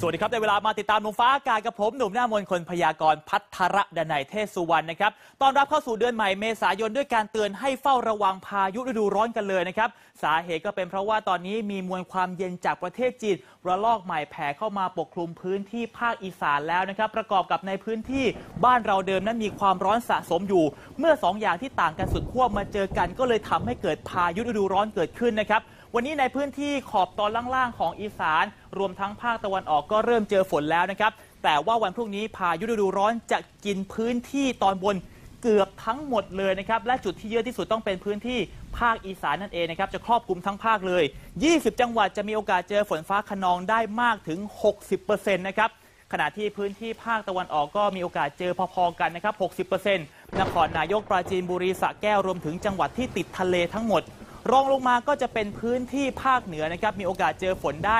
สวัสดีครับ ในเวลามาติดตามลมฟ้าอากาศกับผมหนุ่มหน้ามนคนพยากรณ์พัทรดนัยเทศสุวรรณนะครับตอนรับเข้าสู่เดือนใหม่เมษายนด้วยการเตือนให้เฝ้าระวังพายุฤดูร้อนกันเลยนะครับ สาเหตุก็เป็นเพราะว่าตอนนี้มีมวลความเย็นจากประเทศจีนระลอกใหม่แผ่เข้ามาปกคลุมพื้นที่ภาคอีสานแล้วนะครับ ประกอบกับในพื้นที่บ้านเราเดิมนั้นมีความร้อนสะสมอยู่ เมื่อสองอย่างที่ต่างกันสุดขั้วมาเจอกัน ก็เลยทำให้เกิดพายุฤดูร้อนเกิดขึ้นนะครับ วันนี้ในพื้นที่ขอบตอนล่างๆของอีสาน รวมทั้งภาคตะวันออกก็เริ่มเจอฝนแล้วนะครับ แต่ว่าวันพรุ่งนี้พายุฤดูร้อนจะกินพื้นที่ตอนบนเกือบทั้งหมดเลยนะครับ และจุดที่เยอะที่สุดต้องเป็นพื้นที่ภาคอีสานนั่นเองนะครับ จะครอบคลุมทั้งภาคเลย 20 จังหวัดจะมีโอกาสเจอฝนฟ้าขนองได้มากถึง 60%นะครับขณะที่พื้นที่ภาคตะวันออกก็มีโอกาสเจอพอๆกันนะครับ 60%นครนายกปราจีนบุรีสระแก้วรวมถึงจังหวัดที่ติดทะเลทั้งหมด รองลงมาก็จะเป็นพื้นที่ภาคเหนือนะครับ มีโอกาสเจอฝนได้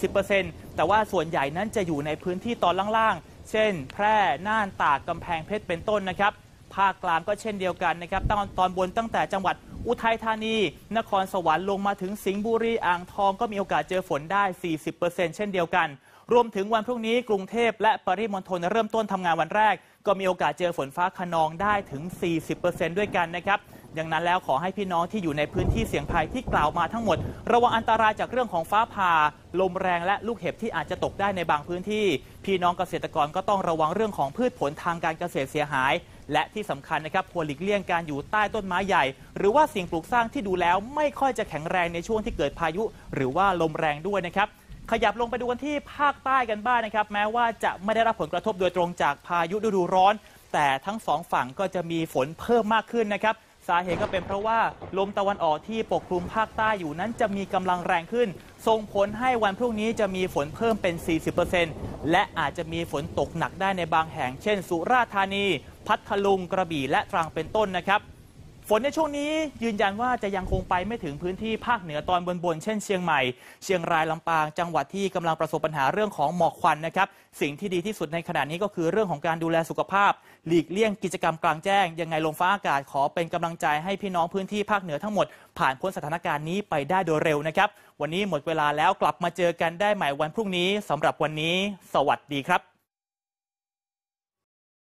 40%แต่ว่าส่วนใหญ่นั้นจะอยู่ในพื้นที่ตอนล่างๆ เช่น แพร่ น่าน ตาก กำแพงเพชร เป็นต้นนะครับ ภาคกลางก็เช่นเดียวกันนะครับตอนตอนบนตั้งแต่จังหวัดอุทัยธานี นครสวรรค์ลงมาถึงสิงห์บุรี อ่างทอง ก็มีโอกาสเจอฝนได้ 40%เช่นเดียวกัน รวมถึงวันพรุ่งนี้กรุงเทพและปริมณฑลเริ่มต้นทำงานวันแรก ก็มีโอกาสเจอฝนฟ้าขนองได้ถึง 40%ด้วยกันนะครับ ดังนั้นแล้วขอให้พี่น้องที่อยู่ในพื้นที่เสี่ยงภัยที่กล่าวมาทั้งหมด ระวังอันตรายจากเรื่องของฟ้าผ่า ลมแรงและลูกเห็บที่อาจจะตกได้ในบางพื้นที่ พี่น้องเกษตรกรก็ต้องระวังเรื่องของพืชผลทางการเกษตรเสียหาย และที่สำคัญนะครับควรหลีกเลี่ยงการอยู่ใต้ต้นไม้ใหญ่ หรือว่าสิ่งปลูกสร้างที่ดูแล้วไม่ค่อยจะแข็งแรงในช่วงที่เกิดพายุ หรือว่าลมแรงด้วยนะครับขยับลงไปดูกันที่ภาคใต้กันบ้างนะครับ แม้ว่าจะไม่ได้รับผลกระทบโดยตรงจากพายุฤดูร้อน แต่ทั้งสองฝั่งก็จะมีฝนเพิ่มมากขึ้นนะครับ สาเหตุก็เป็นเพราะว่าลมตะวันออกที่ปกคลุมภาคใต้อยู่นั้นจะมีกำลังแรงขึ้น ส่งผลให้วันพรุ่งนี้จะมีฝนเพิ่มเป็น 40%และอาจจะมีฝนตกหนักได้ในบางแห่ง เช่น สุราษฎร์ธานี พัทลุงกระบี่และตรังเป็นต้นนะครับ ฝนในช่วงนี้ยืนยันว่าจะยังคงไปไม่ถึงพื้นที่ภาคเหนือตอนบนๆเช่นเชียงใหม่ เชียงรายลำปางจังหวัดที่กำลังประสบปัญหาเรื่องของหมอกควันนะครับสิ่งที่ดีที่สุดในขณะนี้ก็คือเรื่องของการดูแลสุขภาพ หลีกเลี่ยงกิจกรรมกลางแจ้ง ยังไงลมฟ้าอากาศขอเป็นกำลังใจให้พี่น้องพื้นที่ภาคเหนือทั้งหมด ผ่านพ้นสถานการณ์นี้ไปได้โดยเร็วนะครับวันนี้หมดเวลาแล้วกลับมาเจอกันได้ใหม่วันพรุ่งนี้สำหรับวันนี้ สวัสดีครับ